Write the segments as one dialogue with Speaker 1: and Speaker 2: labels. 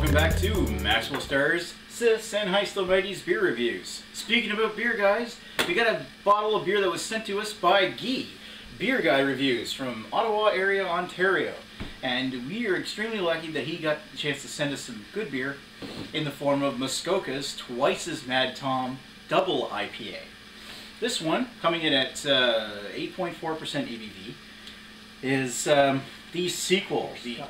Speaker 1: welcome back to Maxwell Starr's, Sis, and Heistelmighty's beer reviews. Speaking about beer, guys, we got a bottle of beer that was sent to us by Guy, Beer Guy Reviews from Ottawa area, Ontario. And we are extremely lucky that he got the chance to send us some good beer in the form of Muskoka's Twice as Mad Tom Double IPA. This one, coming in at uh, 8.4% ABV, is um, the sequel. The.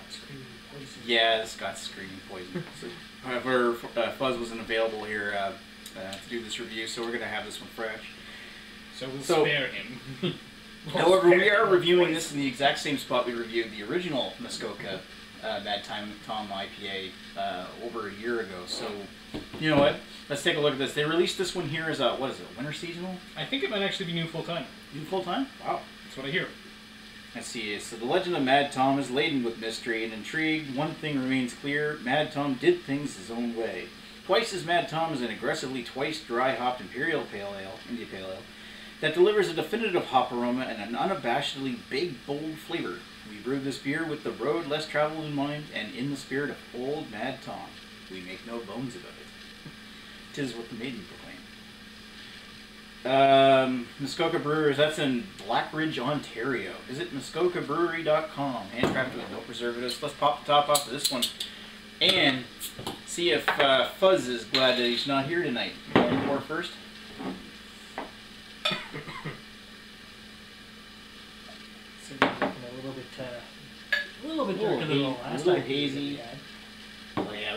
Speaker 1: Yeah, it's got screaming poison. so, however, uh, Fuzz wasn't available here uh, uh, to do this review, so we're going to have this one fresh.
Speaker 2: So we'll
Speaker 1: So-
Speaker 2: spare him.
Speaker 1: However, we are reviewing this in the exact same spot we reviewed the original Muskoka uh, Bad Time Tom IPA uh, over a year ago. So, you know what? Let's take a look at this. They released this one here as a, what is it, winter seasonal?
Speaker 2: I think it might actually be new full time.
Speaker 1: New full time? Wow.
Speaker 2: That's what I hear.
Speaker 1: Let's see. So the legend of Mad Tom is laden with mystery and intrigue. One thing remains clear: Mad Tom did things his own way. Twice as Mad Tom is an aggressively twice dry hopped imperial pale ale, India pale ale, that delivers a definitive hop aroma and an unabashedly big, bold flavor. We brewed this beer with the road less traveled in mind, and in the spirit of old Mad Tom, we make no bones about it. Tis what the maiden proclaimed. Uh, Um, Muskoka Brewers, that's in Bracebridge, Ontario. Visit muskokabrewery.com. Handcrafted with no preservatives. Let's pop the top off of this one and see if uh, Fuzz is glad that he's not here tonight. To pour first?
Speaker 3: So a little bit, uh, a little bit
Speaker 1: Little
Speaker 3: darker than the
Speaker 1: hazy-
Speaker 3: last
Speaker 1: little
Speaker 3: IPA that
Speaker 1: hazy. yeah,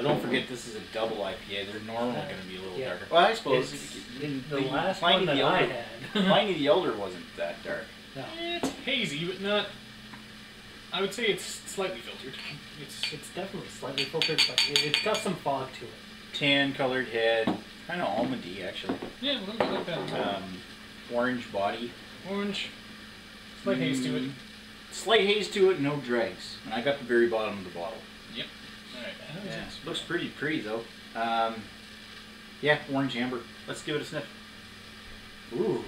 Speaker 1: but don't forget this is a double IPA. They're normally going to be a little
Speaker 3: Yeah.
Speaker 1: darker. Well, I suppose
Speaker 3: It's-
Speaker 1: in
Speaker 3: The last
Speaker 1: Pliny
Speaker 3: one
Speaker 1: the
Speaker 3: that I
Speaker 1: Elder,
Speaker 3: had.
Speaker 1: Pliny the Elder wasn't that dark.
Speaker 3: No,
Speaker 2: It's hazy, but not. I would say it's slightly filtered. It's
Speaker 3: it's definitely slightly filtered, but it, it's got some fog to it.
Speaker 1: Tan colored head, kind of almondy actually.
Speaker 2: yeah, a little bit like that.
Speaker 1: Um, orange body.
Speaker 2: Orange, slight haze to it.
Speaker 1: Mm, Slight haze to it, no dregs. And I got the very bottom of the bottle.
Speaker 2: Yep.
Speaker 1: Yeah, looks pretty pretty though. Um, yeah, orange amber. Let's give it a sniff. Ooh,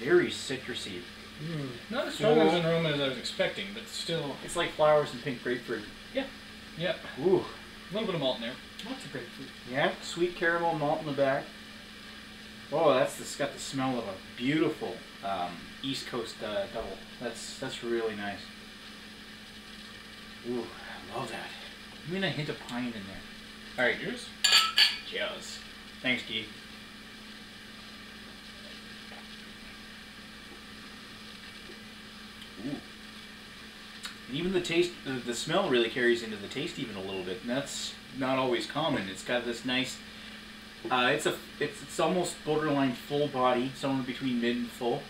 Speaker 1: very citrusy.
Speaker 3: Mm.
Speaker 2: Not as strong as an aroma as I was expecting, but still.
Speaker 1: It's like flowers and pink grapefruit. Yeah.
Speaker 2: Yep. Yeah.
Speaker 1: Ooh,
Speaker 2: A little bit of malt in there.
Speaker 3: Lots of grapefruit.
Speaker 1: yeah, sweet caramel malt in the back. Oh, that's the, got the smell of a beautiful um, East Coast uh, double. That's that's really nice. Ooh, I love that. Even a hint of pine in there. All right,
Speaker 2: Yours?
Speaker 1: Cheers. Thanks, Guy. Ooh. And even the taste, the, the smell really carries into the taste even a little bit. And that's not always common. It's got this nice. Uh, it's a. It's it's almost borderline full body, somewhere between mid and full.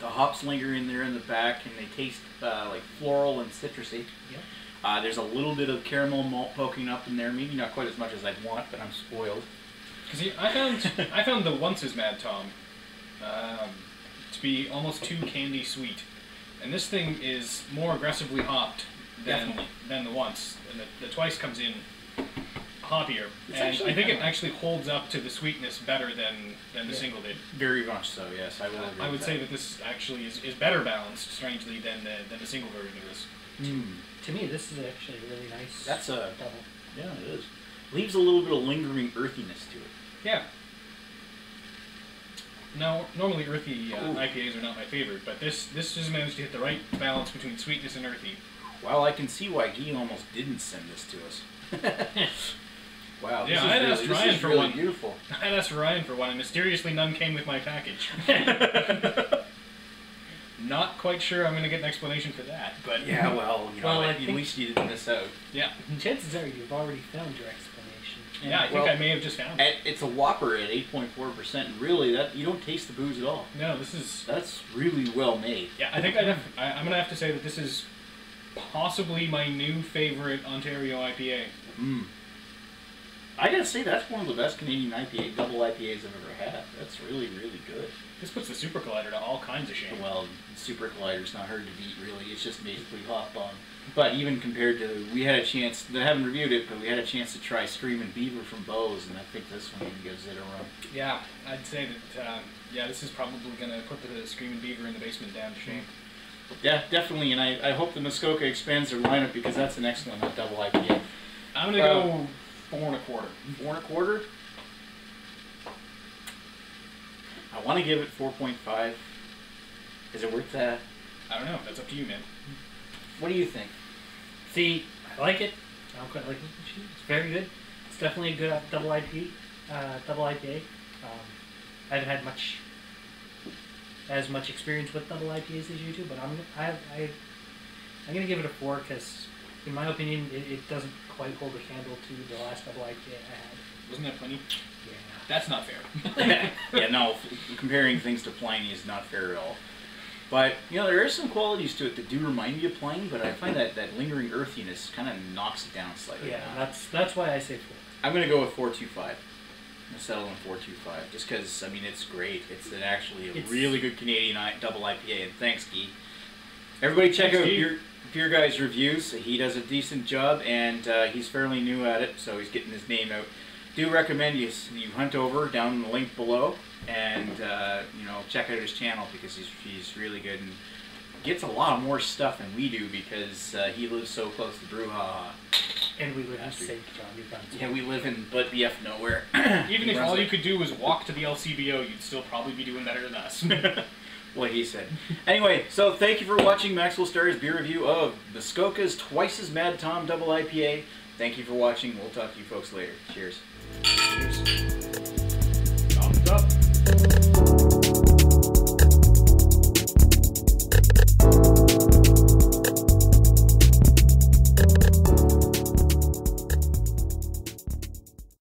Speaker 1: The hops linger in there in the back, and they taste uh, like floral and citrusy.
Speaker 3: Yep.
Speaker 1: Uh, there's a little bit of caramel malt poking up in there. Maybe not quite as much as I'd want, but I'm spoiled.
Speaker 2: Because I found I found the once's Mad Tom um, to be almost too candy sweet, and this thing is more aggressively hopped than
Speaker 1: Definitely.
Speaker 2: than the once, and the, the twice comes in hoppier,
Speaker 1: It's
Speaker 2: and I think it actually holds up to the sweetness better than than the
Speaker 3: Yeah.
Speaker 2: single did.
Speaker 1: Very much so. Yes, I will. Agree
Speaker 2: I would
Speaker 1: with
Speaker 2: say that this actually is, is better balanced, strangely, than the than the single version of this.
Speaker 1: Mm.
Speaker 3: To me, this is actually a really nice.
Speaker 1: That's a
Speaker 3: double.
Speaker 1: yeah, it is. Leaves a little bit of lingering earthiness to it.
Speaker 2: Yeah. Now, normally earthy uh, IPAs are not my favorite, but this this just managed to hit the right balance between sweetness and earthy.
Speaker 1: Well, I can see why Guy almost didn't send this to us. wow.
Speaker 2: Yeah,
Speaker 1: is
Speaker 2: I had
Speaker 1: really,
Speaker 2: asked Ryan for
Speaker 1: really
Speaker 2: one.
Speaker 1: beautiful.
Speaker 2: I asked Ryan for one, and mysteriously none came with my package. Not quite sure I'm going to get an explanation for that, but
Speaker 1: Yeah, well, you know,
Speaker 3: Well,
Speaker 1: at least you didn't miss out.
Speaker 2: yeah,
Speaker 3: chances are you've already found your explanation.
Speaker 2: yeah, I think
Speaker 1: Well,
Speaker 2: I may have just found it.
Speaker 1: At, it's a whopper at 8.4%, and really, that you don't taste the booze at all.
Speaker 2: No, this is
Speaker 1: That's really well made.
Speaker 2: yeah. I think I def- I, I'm going to have to say that this is possibly my new favorite Ontario IPA.
Speaker 1: Mm. I gotta say, that's one of the best Canadian IPA, double IPAs I've ever had. That's really, really good.
Speaker 2: This puts the Super Collider to all kinds of shame.
Speaker 1: Well, Super Collider's not hard to beat, really. It's just basically hop on. But even compared to, we had a chance, I haven't reviewed it, but we had a chance to try Screaming Beaver from Beau's, and I think this one even gives it a run.
Speaker 2: Yeah, I'd say that. Um, yeah, this is probably going to put the Screaming Beaver in the basement down to shame.
Speaker 1: Yeah, definitely, and I, I hope the Muskoka expands their lineup because that's an excellent double IPA.
Speaker 2: I'm gonna go four and a quarter.
Speaker 1: Four and a quarter. I want to give it 4.5. Is it worth that?
Speaker 2: I don't know. That's up to you, man.
Speaker 1: What do you think?
Speaker 3: See, I like it. I'm quite liking it. It's very good. It's definitely a good uh, double IP, uh, double IPA. Um, I haven't had much, as much experience with double IPAs as you do, but I'm I, I I'm gonna give it a four because, in my opinion, it, it doesn't quite hold a candle to the last double IPA I had.
Speaker 2: Wasn't that Pliny?
Speaker 3: Yeah.
Speaker 2: That's not fair.
Speaker 1: yeah, no, f- comparing things to Pliny is not fair at all. But, you know, there are some qualities to it that do remind me of Pliny, but I find that that lingering earthiness kind of knocks it down slightly.
Speaker 3: Yeah, that's that's why I say four.
Speaker 1: I'm going to go with 425. I'm going to settle on 425 just because, I mean, it's great. It's an actually a
Speaker 3: It's-
Speaker 1: really good Canadian I- double IPA, and thanks, Guy. Everybody check
Speaker 2: Thanks,
Speaker 1: out
Speaker 2: Guy.
Speaker 1: Beer, Beer Guy's reviews. He does a decent job, and uh, he's fairly new at it, so he's getting his name out. Do recommend you you hunt over down the link below, and uh, you know check out his channel because he's he's really good and gets a lot more stuff than we do because uh, he lives so close to Brouhaha.
Speaker 3: And we live in. St. John, New Brunswick.
Speaker 1: Yeah, we live in but BF nowhere.
Speaker 2: Even if all you could do was walk to the LCBO, you'd still probably be doing better than us.
Speaker 1: what he said. Anyway, so thank you for watching Maxwell Starr's beer review of Muskoka's Twice as Mad Tom Double IPA. Thank you for watching. We'll talk to you folks later. Cheers.